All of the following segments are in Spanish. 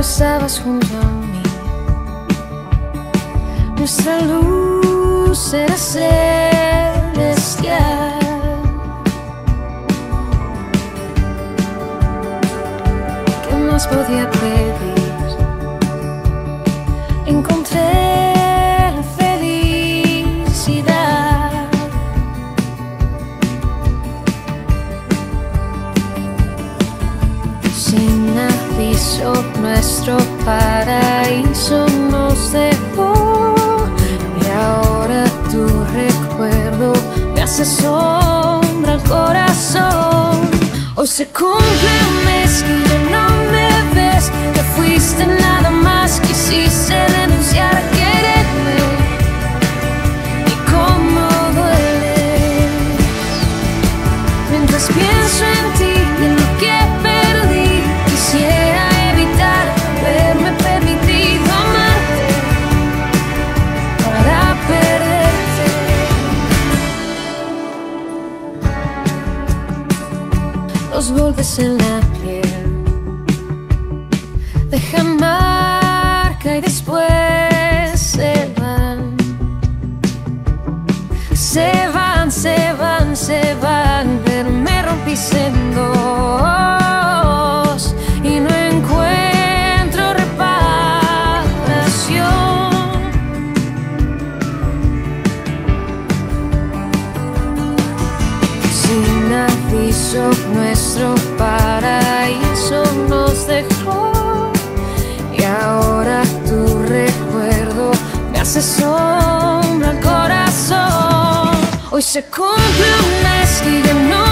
cuando estabas junto a mí. Nuestra luz era celestial. ¿Qué más podía pedir? Aviso nuestro paraíso nos dejó y ahora tu recuerdo me hace sombra al corazón. Hoy se cumple un mes que ya no me ves, que fuiste nada más, quisiste renunciar a quererme. Los golpes en la piel dejan marca y después se van. Se van, se van, se van, pero me en Sin aviso nuestro paraíso nos dejó y ahora tu recuerdo me hace sombra al corazón. Hoy se cumple un mes que ya no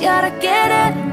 quisiste renunciar a